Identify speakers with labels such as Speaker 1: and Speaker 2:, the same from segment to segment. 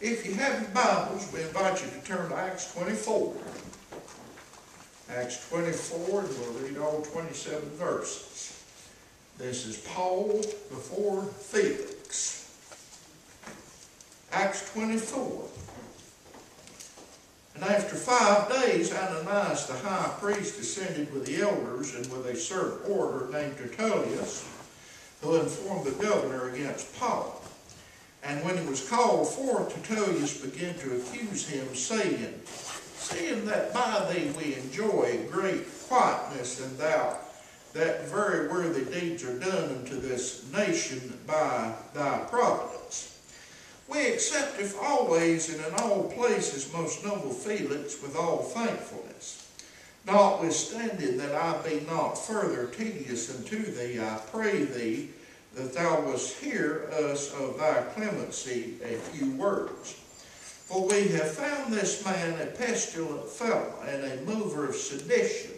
Speaker 1: If you have your Bibles, we invite you to turn to Acts 24. Acts 24, and we'll read all 27 verses. This is Paul before Felix. Acts 24. And after five days, Ananias the high priest ascended with the elders and with a certain order named Tertullus, who informed the governor against Paul. And when he was called forth, Tertullus began to accuse him, saying, Seeing that by thee we enjoy great quietness, and thou that very worthy deeds are done unto this nation by thy providence. We accept if always and in all places, most noble Felix, with all thankfulness. Notwithstanding that I be not further tedious unto thee, I pray thee, that thou wouldst hear us of thy clemency a few words. For we have found this man a pestilent fellow and a mover of sedition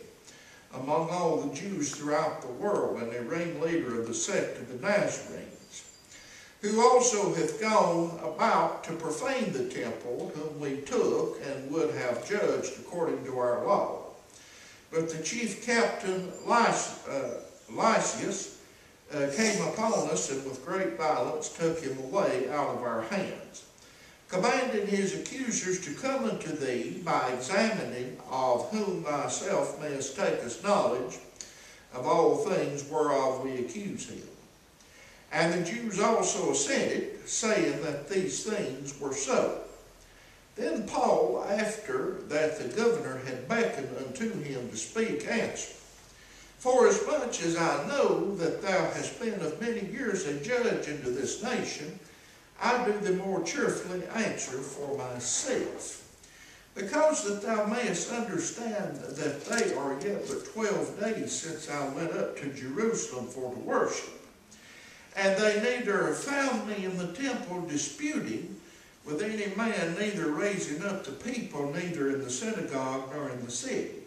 Speaker 1: among all the Jews throughout the world, and a ringleader of the sect of the Nazarenes, who also hath gone about to profane the temple, whom we took and would have judged according to our law. But the chief captain uh, Lysias uh, came upon us and with great violence took him away out of our hands, commanding his accusers to come unto thee by examining of whom thyself mayest take us knowledge of all things whereof we accuse him. And the Jews also assented, saying that these things were so. Then Paul, after that the governor had beckoned unto him to speak, answered, Forasmuch as much as I know that thou hast been of many years a judge unto this nation, I do the more cheerfully answer for myself. Because that thou mayest understand that they are yet but twelve days since I went up to Jerusalem for to worship. And they neither found me in the temple disputing with any man, neither raising up the people, neither in the synagogue nor in the city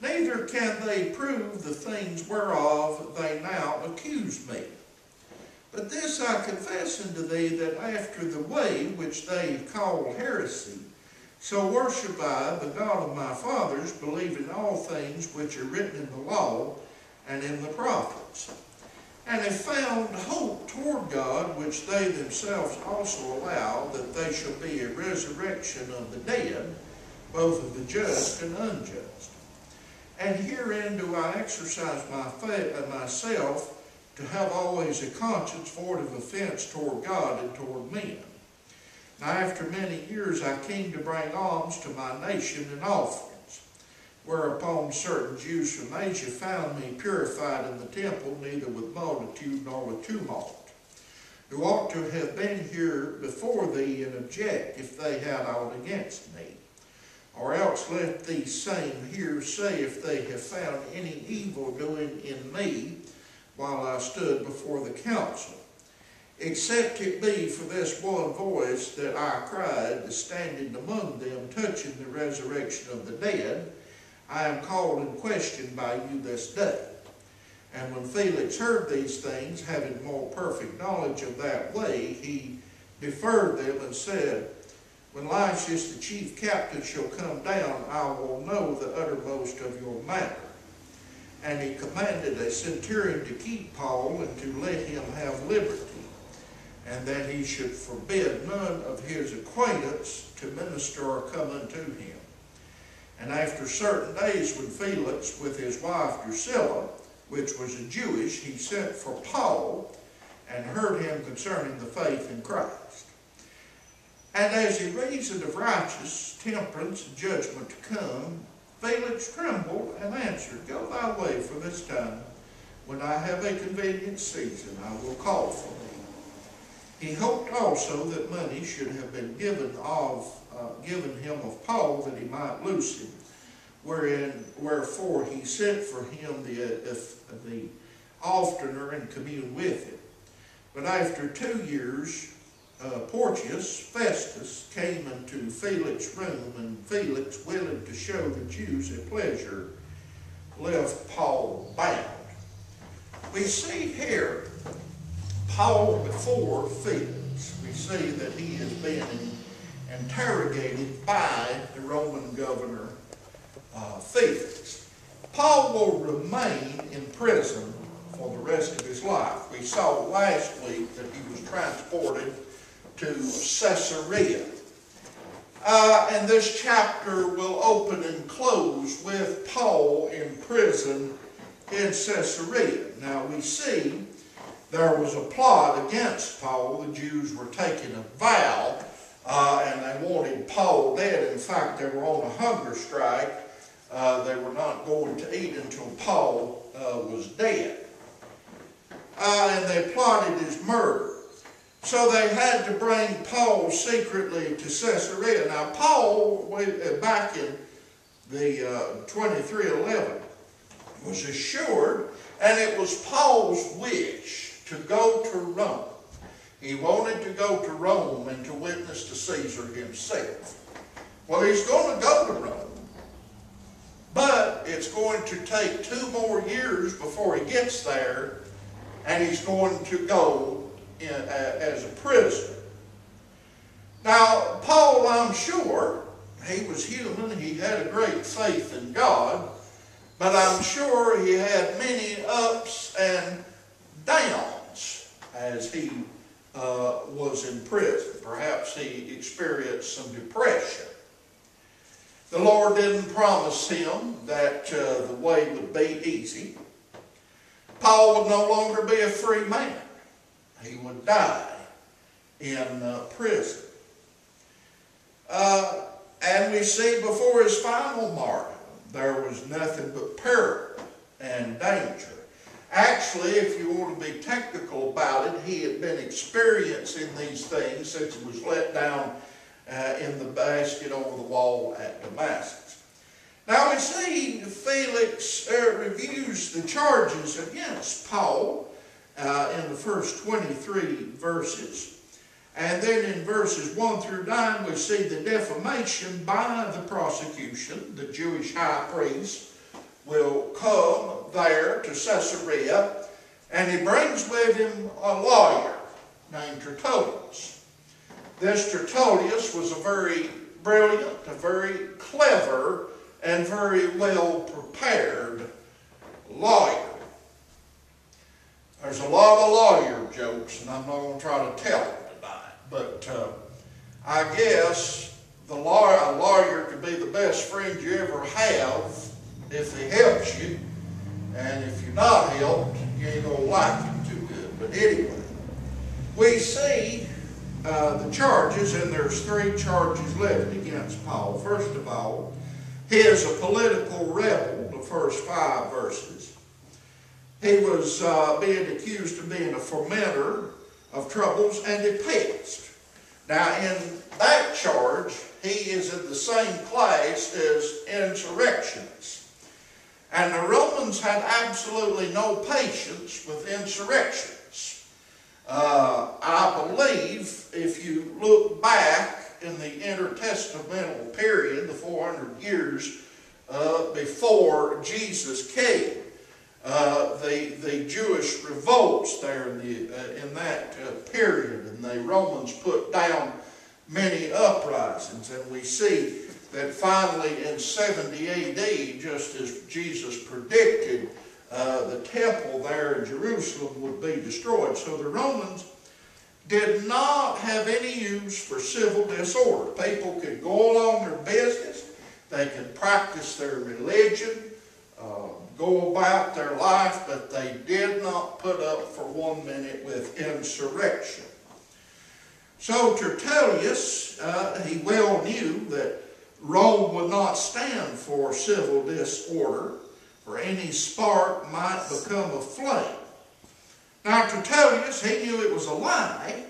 Speaker 1: neither can they prove the things whereof they now accuse me. But this I confess unto thee, that after the way which they call heresy, so worship I the God of my fathers, believing all things which are written in the law and in the prophets, and have found hope toward God, which they themselves also allow, that they shall be a resurrection of the dead, both of the just and unjust. And herein do I exercise my faith, uh, myself to have always a conscience void of offense toward God and toward men. Now after many years I came to bring alms to my nation and offerings, whereupon certain Jews from Asia found me purified in the temple, neither with multitude nor with tumult, who ought to have been here before thee and object if they had aught against me. Or else let these same here say if they have found any evil doing in me while I stood before the council. Except it be for this one voice that I cried, standing among them, touching the resurrection of the dead, I am called in question by you this day. And when Felix heard these things, having more perfect knowledge of that way, he deferred them and said, when Lysias the chief captain shall come down, I will know the uttermost of your matter. And he commanded a centurion to keep Paul and to let him have liberty, and that he should forbid none of his acquaintance to minister or come unto him. And after certain days, when Felix, with his wife Drusilla, which was a Jewish, he sent for Paul and heard him concerning the faith in Christ. And as he reasoned of righteous temperance and judgment to come, Felix trembled and answered, Go thy way for this time. When I have a convenient season, I will call for thee. He hoped also that money should have been given of uh, given him of Paul that he might loose him. Wherein, wherefore he sent for him the, uh, the oftener and commune with him. But after two years, uh, Porcius Festus came into Felix's room, and Felix, willing to show the Jews a pleasure, left Paul bound. We see here Paul before Felix. We see that he has been interrogated by the Roman governor uh, Felix. Paul will remain in prison for the rest of his life. We saw last week that he was transported to Caesarea. Uh, and this chapter will open and close with Paul in prison in Caesarea. Now we see there was a plot against Paul. The Jews were taking a vow uh, and they wanted Paul dead. In fact, they were on a hunger strike. Uh, they were not going to eat until Paul uh, was dead. Uh, and they plotted his murder. So they had to bring Paul secretly to Caesarea. Now, Paul, uh, back in the uh, 2311, was assured, and it was Paul's wish to go to Rome. He wanted to go to Rome and to witness to Caesar himself. Well, he's going to go to Rome. But it's going to take two more years before he gets there, and he's going to go in, uh, as a prisoner. Now, Paul, I'm sure, he was human, he had a great faith in God, but I'm sure he had many ups and downs as he uh, was in prison. Perhaps he experienced some depression. The Lord didn't promise him that uh, the way would be easy. Paul would no longer be a free man. He would die in uh, prison. Uh, and we see before his final martyrdom, there was nothing but peril and danger. Actually, if you want to be technical about it, he had been experiencing these things since he was let down uh, in the basket over the wall at Damascus. Now we see Felix uh, reviews the charges against Paul uh, in the first 23 verses. And then in verses 1 through 9, we see the defamation by the prosecution. The Jewish high priest will come there to Caesarea, and he brings with him a lawyer named Tertullus. This Tertullus was a very brilliant, a very clever, and very well prepared lawyer. There's a lot of lawyer jokes, and I'm not going to try to tell them tonight. But uh, I guess the lawyer, a lawyer could be the best friend you ever have if he helps you. And if you're not helped, you ain't going to like him too good. But anyway, we see uh, the charges, and there's three charges left against Paul. First of all, he is a political rebel, the first five verses. He was uh, being accused of being a fomenter of troubles and a pest. Now, in that charge, he is in the same class as insurrectionists. And the Romans had absolutely no patience with insurrections. Uh, I believe if you look back in the intertestamental period, the 400 years uh, before Jesus came, uh, the, the Jewish revolts there in, the, uh, in that uh, period, and the Romans put down many uprisings, and we see that finally in 70 AD, just as Jesus predicted, uh, the temple there in Jerusalem would be destroyed. So the Romans did not have any use for civil disorder. People could go along their business, they could practice their religion, go about their life, but they did not put up for one minute with insurrection. So Tertullus, uh, he well knew that Rome would not stand for civil disorder, for any spark might become a flame. Now Tertullus, he knew it was a lie,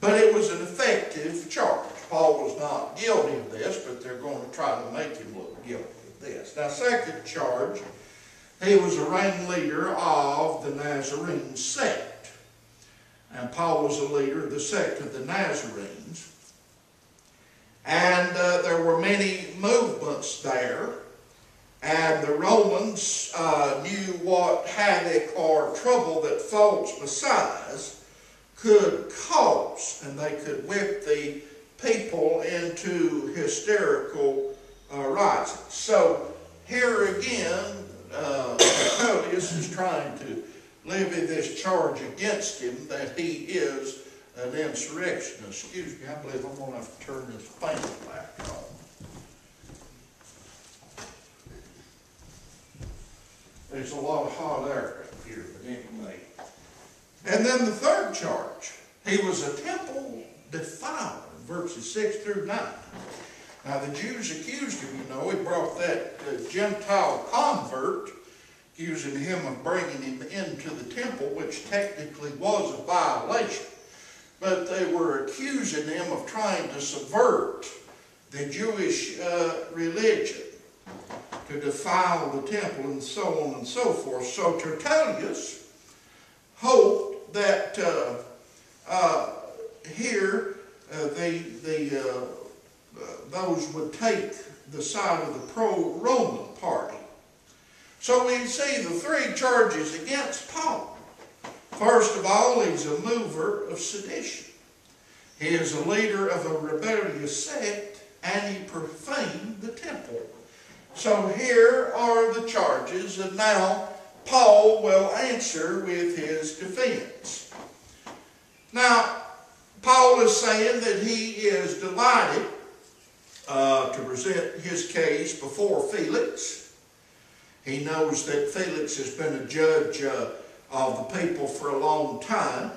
Speaker 1: but it was an effective charge. Paul was not guilty of this, but they're going to try to make him look guilty of this. Now, second charge, he was a ringleader of the Nazarene sect. And Paul was a leader of the sect of the Nazarenes. And uh, there were many movements there. And the Romans uh, knew what havoc or trouble that false messiahs could cause. And they could whip the people into hysterical uh, rising. So here again, uh, is trying to levy this charge against him that he is an insurrectionist. Excuse me, I believe I'm going to have to turn this fan back on. There's a lot of hot air up here, but anyway. And then the third charge, he was a temple defiler, verses 6 through 9. Now the Jews accused him, you know, he brought that uh, Gentile convert, accusing him of bringing him into the temple, which technically was a violation. But they were accusing him of trying to subvert the Jewish uh, religion, to defile the temple and so on and so forth. So Tertullus hoped that uh, uh, here the, the uh, those would take the side of the pro-Roman party. So we see the three charges against Paul. First of all, he's a mover of sedition. He is a leader of a rebellious sect, and he profaned the temple. So here are the charges, and now Paul will answer with his defense. Now, Paul is saying that he is delighted uh, to present his case before Felix. He knows that Felix has been a judge uh, of the people for a long time.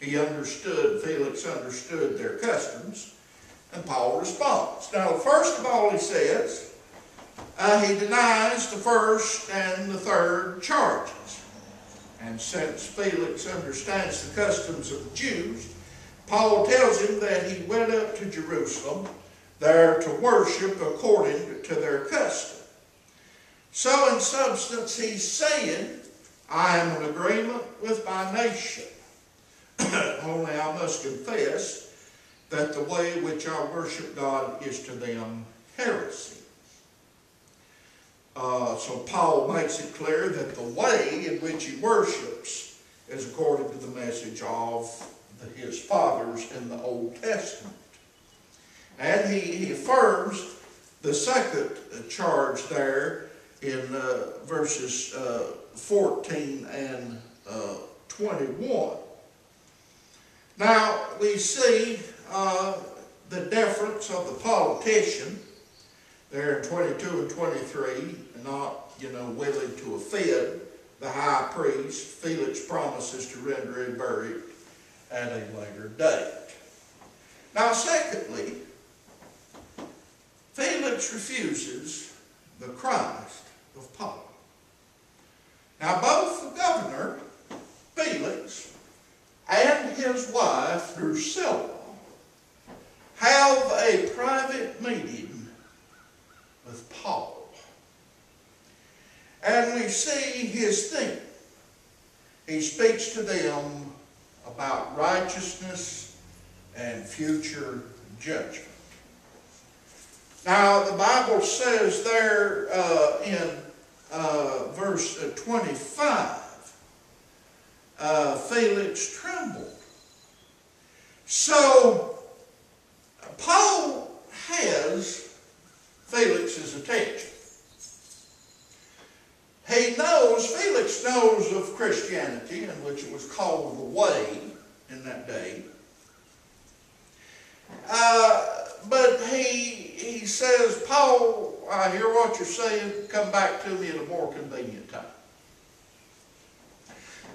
Speaker 1: He understood, Felix understood their customs, and Paul responds. Now, first of all, he says, uh, he denies the first and the third charges. And since Felix understands the customs of the Jews, Paul tells him that he went up to Jerusalem there to worship according to their custom. So, in substance, he's saying, I am in agreement with my nation. Only I must confess that the way which I worship God is to them heresy. Uh, so Paul makes it clear that the way in which he worships is according to the message of his fathers in the Old Testament. And he, he affirms the second charge there in uh, verses uh, 14 and uh, 21. Now, we see uh, the deference of the politician there in 22 and 23, not, you know, willing to offend the high priest. Felix promises to render him buried at a later date. Now, secondly, Felix refuses the Christ of Paul. Now, both the governor, Felix, and his wife, Drusilla, have a private meeting with Paul. And we see his theme. He speaks to them about righteousness and future judgment. Now, the Bible says there uh, in uh, verse uh, 25, uh, Felix trembled. So, Paul has Felix's attention. He knows, Felix knows of Christianity, in which it was called the Way in that day. Uh, but he he says, Paul, I hear what you're saying. Come back to me at a more convenient time.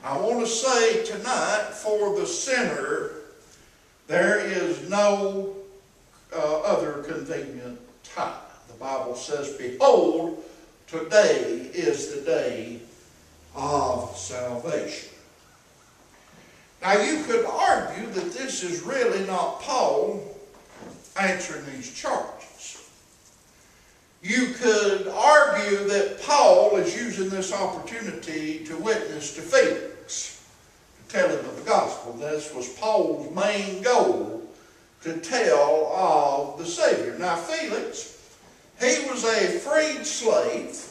Speaker 1: I want to say tonight, for the sinner, there is no uh, other convenient time. The Bible says, Behold, today is the day of salvation. Now, you could argue that this is really not Paul answering these charges. You could argue that Paul is using this opportunity to witness to Felix, to tell him of the gospel. This was Paul's main goal to tell of the Savior. Now, Felix, he was a freed slave,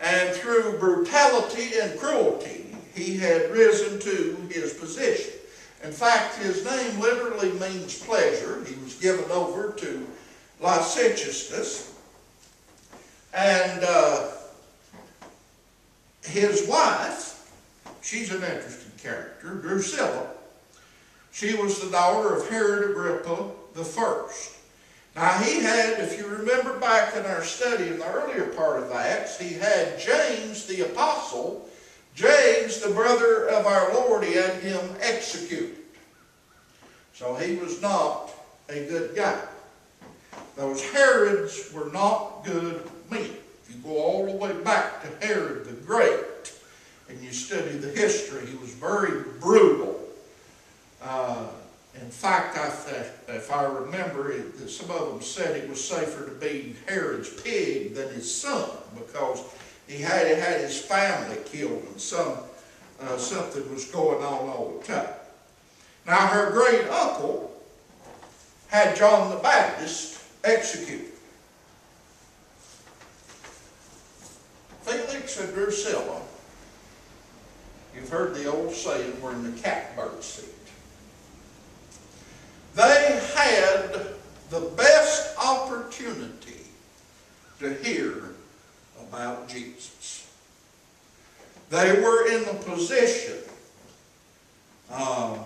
Speaker 1: and through brutality and cruelty, he had risen to his position. In fact, his name literally means pleasure. He was given over to licentiousness. And uh, his wife, she's an interesting character, Drusilla. She was the daughter of Herod Agrippa the first. Now he had, if you remember back in our study in the earlier part of Acts, he had James the apostle, James the brother of our Lord, he had him executed. So he was not a good guy. Those Herods were not good men. If you go all the way back to Herod the Great, and you study the history, he was very brutal. Uh, in fact, I, if I remember, it, some of them said it was safer to be Herod's pig than his son because he had, had his family killed and some, uh, something was going on all the time. Now, her great uncle had John the Baptist executed. Felix and Drusilla, you've heard the old saying, were in the catbird seat. They had the best opportunity to hear about Jesus. They were in the position, um,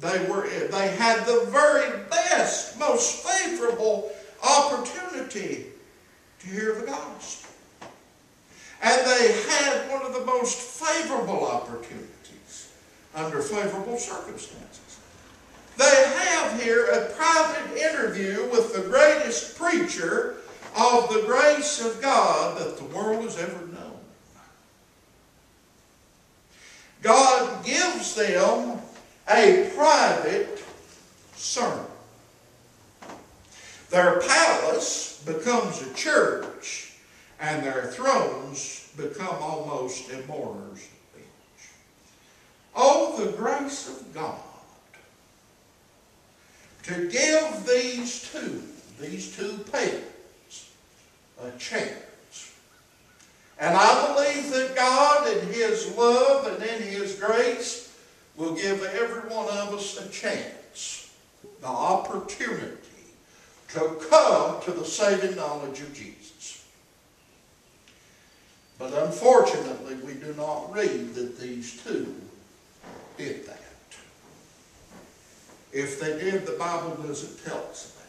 Speaker 1: they, were, they had the very best, most favorable opportunity to hear the gospel. And they had one of the most favorable opportunities under favorable circumstances. They have here a private interview with the greatest preacher of the grace of God that the world has ever known. God gives them a private sermon. Their palace becomes a church, and their thrones become almost a mourner's bench. Oh, the grace of God to give these two, these two pagans, a chance. And I believe that God in His love and in His grace will give every one of us a chance, the opportunity to come to the saving knowledge of Jesus. But unfortunately, we do not read that these two did that. If they did, the Bible doesn't tell us.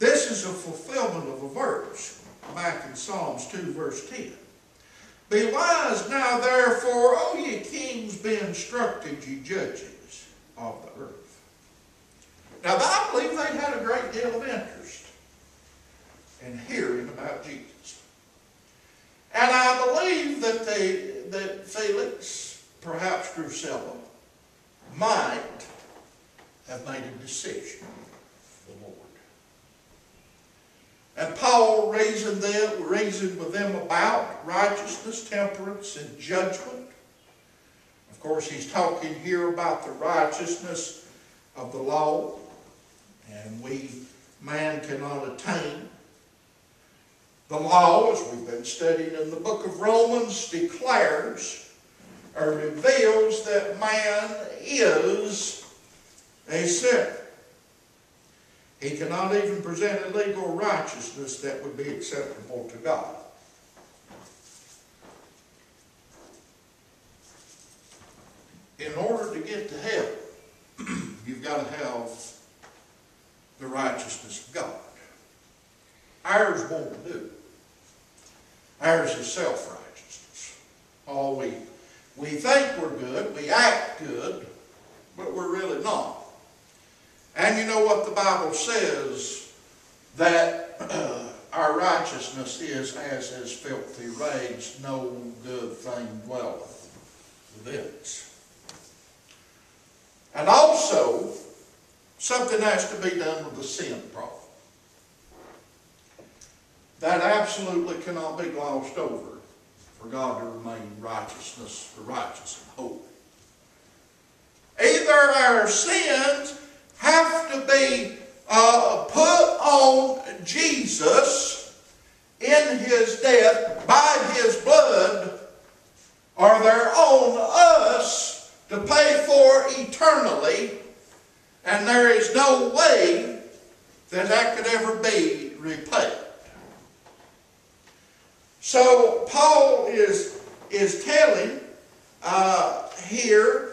Speaker 1: This is a fulfillment of a verse back in Psalms 2, verse 10. Be wise now, therefore, O ye kings, be instructed, ye judges of the earth. Now, I believe they had a great deal of interest in hearing about Jesus. And I believe that, they, that Felix, perhaps Drusilla, might have made a decision for the Lord. Paul them, reasoned with them about righteousness, temperance, and judgment. Of course, he's talking here about the righteousness of the law, and we, man cannot attain. The law, as we've been studying in the book of Romans, declares or reveals that man is a sinner. He cannot even present a legal righteousness that would be acceptable to God. In order to get to heaven, you've got to have the righteousness of God. Ours won't do. Ours is self-righteousness. All we we think we're good, we act good, but we're really not. And you know what the Bible says that our righteousness is as is filthy rags, no good thing dwelleth within. And also, something has to be done with the sin problem. That absolutely cannot be glossed over for God to remain righteousness, righteous and holy. Either our sins have to be uh, put on Jesus in his death by his blood, or they're on us to pay for eternally, and there is no way that that could ever be repaid. So Paul is, is telling uh, here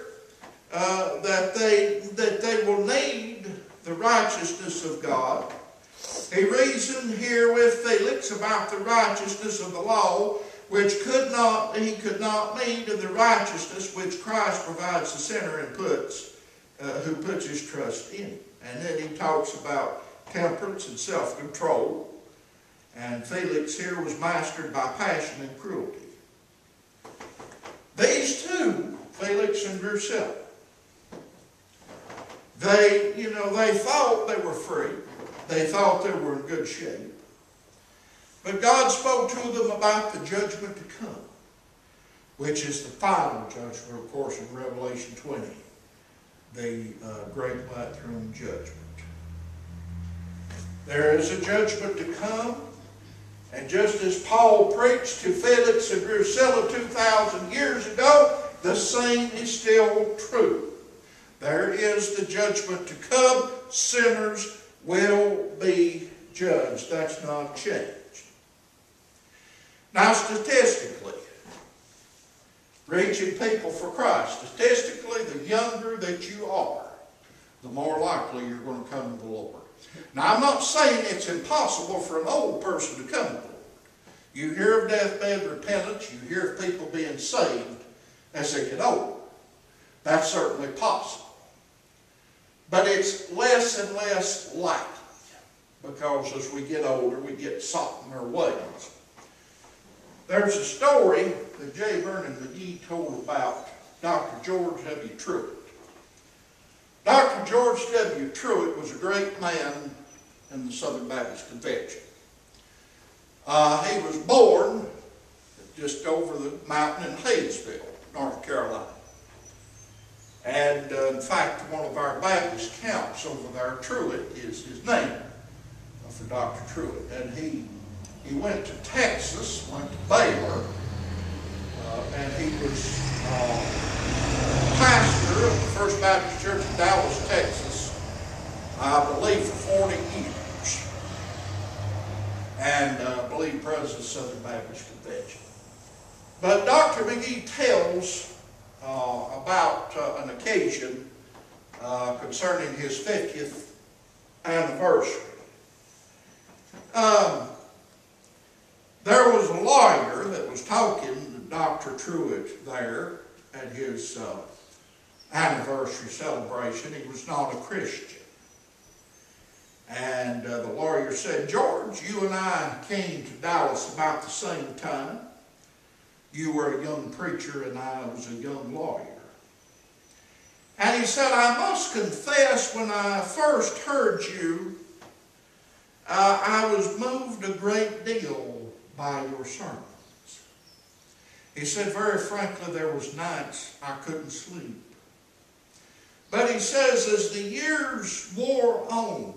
Speaker 1: uh, that, they, that they will need the righteousness of God. He reasoned here with Felix about the righteousness of the law, which could not he could not need, and the righteousness which Christ provides the sinner and puts uh, who puts his trust in. And then he talks about temperance and self-control. And Felix here was mastered by passion and cruelty. These two, Felix and Drusilla, they, you know, they thought they were free. They thought they were in good shape. But God spoke to them about the judgment to come, which is the final judgment, of course, in Revelation 20, the uh, great white throne judgment. There is a judgment to come, and just as Paul preached to Felix and Drusilla 2,000 years ago, the same is still true. There is the judgment to come. Sinners will be judged. That's not changed. Now, statistically, reaching people for Christ, statistically, the younger that you are, the more likely you're going to come to the Lord. Now, I'm not saying it's impossible for an old person to come to the Lord. You hear of deathbed repentance, you hear of people being saved as they get older. That's certainly possible. But it's less and less likely because as we get older, we get sot in our ways. There's a story that J. Vernon McGee told about Dr. George W. Truett. Dr. George W. Truett was a great man in the Southern Baptist Convention. Uh, he was born just over the mountain in Hayesville, North Carolina. And uh, in fact, one of our Baptist camps over there, Truett, is his name uh, for Dr. Truett. And he, he went to Texas, went to Baylor, uh, and he was uh, pastor of the First Baptist Church in Dallas, Texas, I believe for 40 years. And uh, I believe president of Southern Baptist Convention. But Dr. McGee tells uh, about uh, an occasion uh, concerning his 50th anniversary. Um, there was a lawyer that was talking to Dr. Truett there at his uh, anniversary celebration. He was not a Christian. And uh, the lawyer said, George, you and I came to Dallas about the same time. You were a young preacher and I was a young lawyer. And he said, I must confess, when I first heard you, uh, I was moved a great deal by your sermons. He said, very frankly, there was nights I couldn't sleep. But he says, as the years wore on,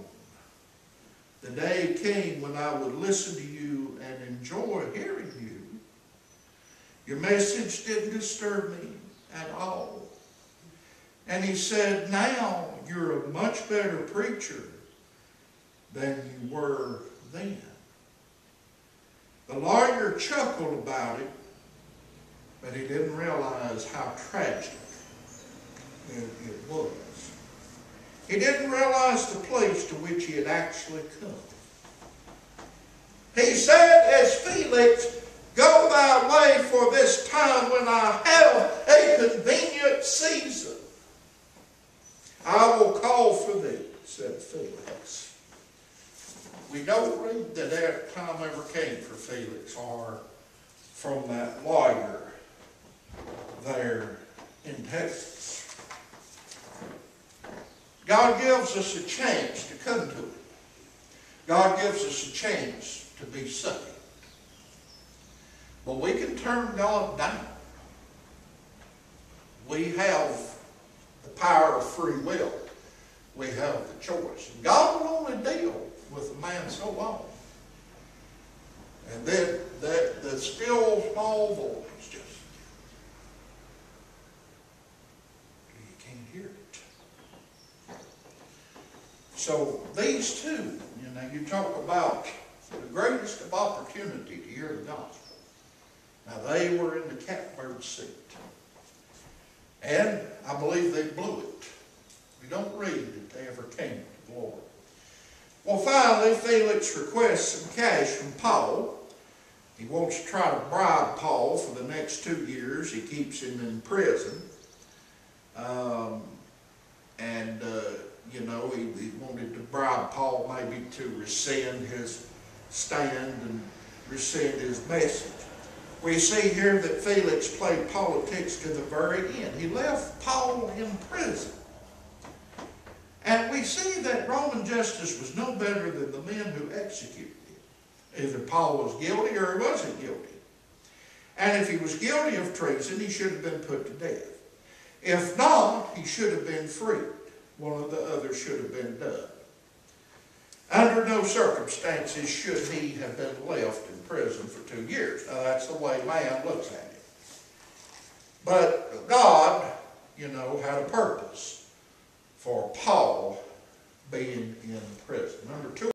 Speaker 1: the day came when I would listen to you and enjoy hearing you. Your message didn't disturb me at all. And he said, now you're a much better preacher than you were then. The lawyer chuckled about it, but he didn't realize how tragic it, it was. He didn't realize the place to which he had actually come. He said, as Felix, Go thy way for this time when I have a convenient season. I will call for thee, said Felix. We don't read that that time ever came for Felix or from that lawyer there in Texas. God gives us a chance to come to Him. God gives us a chance to be saved. But we can turn God down. We have the power of free will. We have the choice. And God will only deal with a man so long. And then that the still small voice just you can't hear it. So these two, you know, you talk about the greatest of opportunity to hear the gospel. Now they were in the catbird seat. And I believe they blew it. We don't read that they ever came to glory. Well, finally, Felix requests some cash from Paul. He wants to try to bribe Paul for the next two years. He keeps him in prison. Um, and, uh, you know, he, he wanted to bribe Paul maybe to rescind his stand and rescind his message. We see here that Felix played politics to the very end. He left Paul in prison. And we see that Roman justice was no better than the men who executed him. Either Paul was guilty or he wasn't guilty. And if he was guilty of treason, he should have been put to death. If not, he should have been freed. One of the others should have been done. Under no circumstances should he have been left in prison for two years. Now, that's the way man looks at it. But God, you know, had a purpose for Paul being in prison. Number two